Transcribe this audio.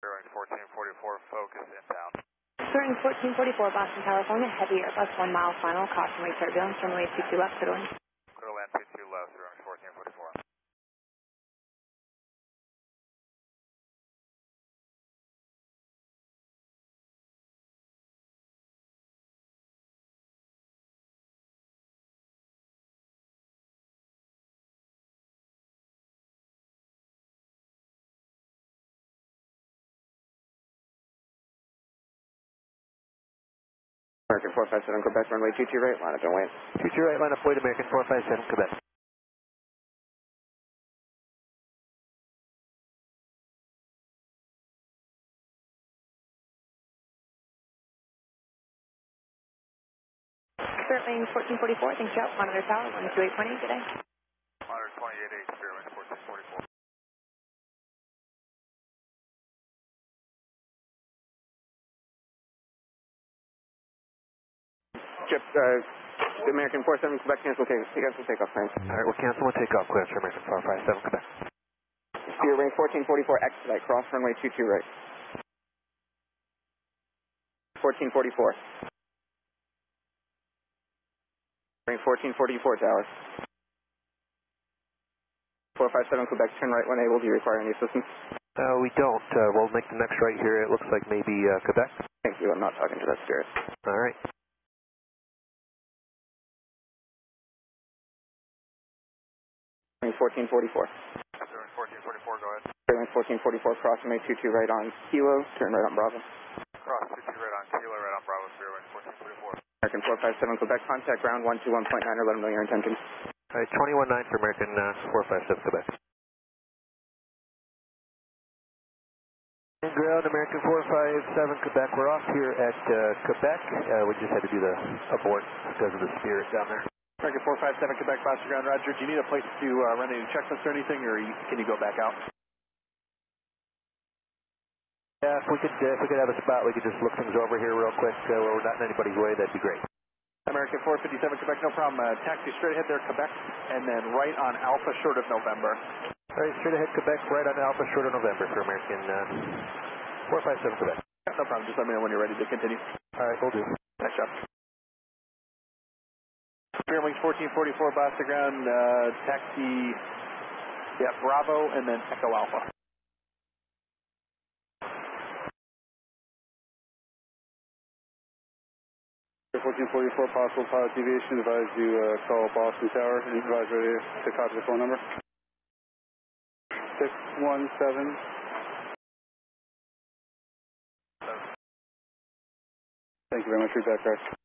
Airwing 1444, focus inbound. Certain 1444 Boston, California, heavy Airbus 1 mile final, cautionary turbulence, runway 22 left, to American 457 Quebec, runway 22 right, line up and wait. 22 right, line up, wait, American 457, Quebec. Spirit lane 1444, thanks you out, monitor tower, 128.8 today. Chip, uh, American 47 Quebec, cancel, take, cancel takeoff, thanks. All right, we'll cancel and take off, clear for American 457, Quebec. Spirit range 1444, expedite, cross runway 22 right. 1444. Range 1444, tower. 457 Quebec, turn right when able, do you require any assistance? Uh, we don't. Uh, we'll make the next right here. It looks like maybe uh, Quebec. Thank you, I'm not talking to that spirit. All right. 1444. Airwing 1444, go ahead. Range 1444, cross runway 22 right on Kilo, turn right on Bravo. Cross 22 right on Kilo, right on Bravo, Airwing 1444. American 457 Quebec, contact ground 121.9 or let them know your intentions. All right, 21.9 for American uh, 457, Quebec. Ground, American 457, Quebec. We're off here at uh, Quebec. Uh, we just had to do the abort because of the spirit down there. American 457 Quebec, Boston ground, Roger. Do you need a place to uh, run any checklists or anything, or you, can you go back out? Yeah, if we could, uh, if we could have a spot, we could just look things over here real quick uh, where we're not in anybody's way. That'd be great. American 457 Quebec, no problem. Uh, taxi straight ahead there, Quebec, and then right on Alpha, short of November. All right, straight ahead Quebec, right on Alpha, short of November for American uh, 457 Quebec. Yeah, no problem. Just let me know when you're ready to continue. All right, we'll do. Nice job. Spirit Wings 1444 Boston ground, uh, taxi, yeah, Bravo, and then Echo Alpha. Fourteen forty-four, possible pilot deviation. Advise you uh, call Boston Tower. and Advise ready to copy the phone number. Six one seven. Thank you very much. Read back, guys.